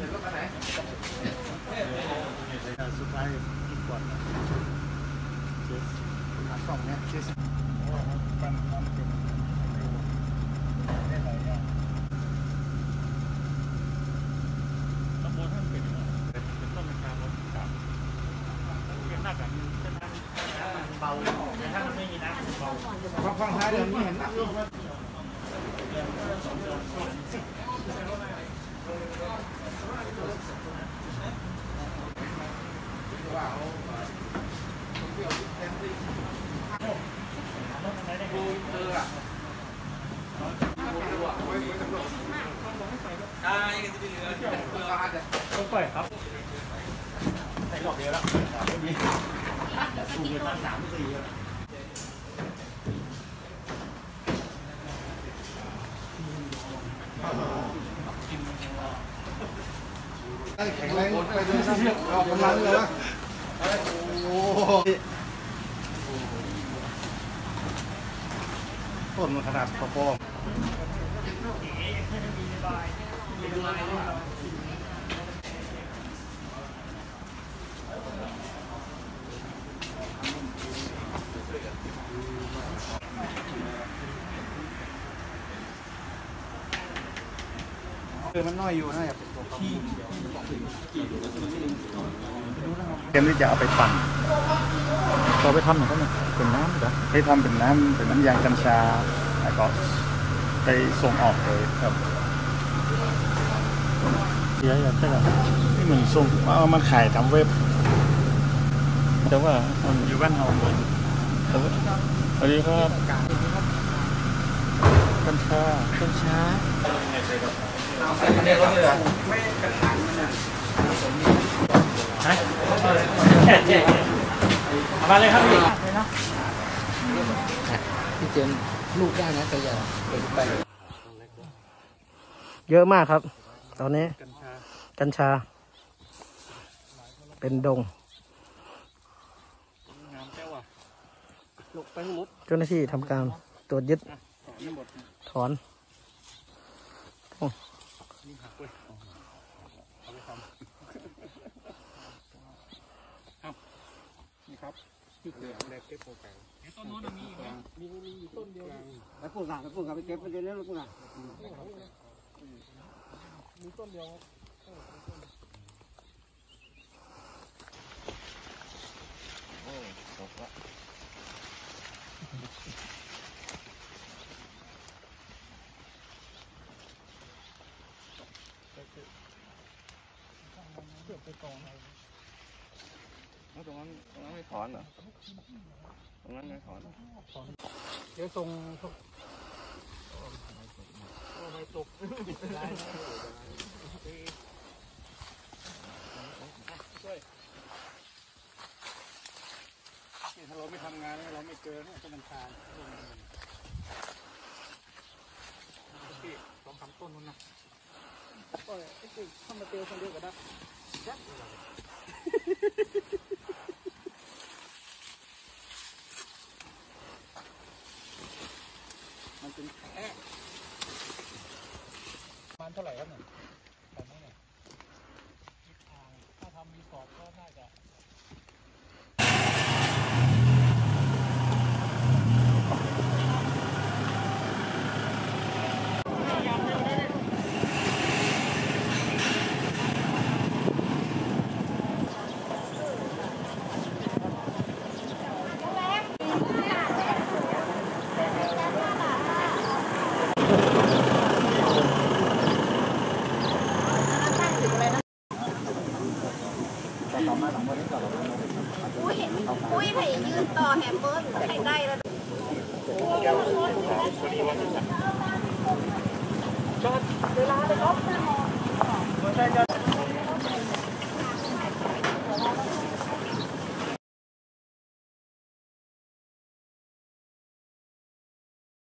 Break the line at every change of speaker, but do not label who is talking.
สุดท้ายอีกก่อนเจ็ดหาสองเนี่ยเจ็ดมันมันเป็นได้หลายอย่าง
ตำบลท่านเป็นเป็นต้นกัญชาบนกับเป็นหน้ากันเส้นน้ำเบาแต่ถ้ามันไม่มีน้ำมันเบา
ฟังฟังท้ายเดี๋ยวนี้เห็นนักลูก ว่า
ต้องปล่อยครับใส่หลอกเดียว แล้วไม่มีสูงเลยตั้งสามสี่แล้ว
แข็งแรงไปเลยนะออกกำลังเลยนะโอ้ต้นมันขนาดพอๆ อเออมันน้อยอยู่นะอย่าเป็นตัวที่เตรียมที่จะเอาไปปั่น
ต่อไปทำอย่างนั้นเป็นน้ำเหรอ
ให้ทำเป็นน้ำเป็นน้ำยางกัญชาแล้วก็ไปส่งออกเลยครับ
เสียอย่างใช่ไหม
ที่มันส่งเอามันขายทำเว็บ
แต่ว่ามันอยู่บ้านเราหมดสวัสดีครับกัญชากัญชา ฮะแค่แค่เอามาเลยครับพี่
พี่เจมส์ลูกได้นะแต่อย่าเปิดไป
เยอะมากครับ ตอนนี้ กัญชา เป็นดง
งามแค่ว่า
ลูกไปหมด
เจ้าหน้าที่ทำการตรวจยึด
นี่หมด
ถอน
นี่หักเว้ยเอาไปทำครับนี่ครับนี่คือแรกเก็บโปรแกรมต้นนู้นมีอีกไหม
ไปปลูกหลังไปปลูกหลังไปเก็บไปเรื่อยๆปลูกหลัง
ต รงนั้นตรงนั้นไม่ถอนเหรอ ตรงนั้นไม่ถอนเหรอ
เดี๋ยวส่งไม่ตก
ถ้าเราไม่ทำงานเราไม่เจอเนี่ยก็มันคาน
พี่สองสามต้นนู้นนะ
ก็ไอ้ที่เข้ามาเตียวคนเดียวกันนะ
มันเป็นแค่
ประมาณเท่าไหร่ครับเนี่ยแบบนี้เนี่ยถ้าทำมีสอบก็น่าจะ
อุ้ยอุ้ยไผ่ยืนต่อแฮมเบอร์ไผ่ได้แล้ว
เ